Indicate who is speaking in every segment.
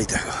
Speaker 1: Ahí te hago.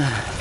Speaker 1: Ugh.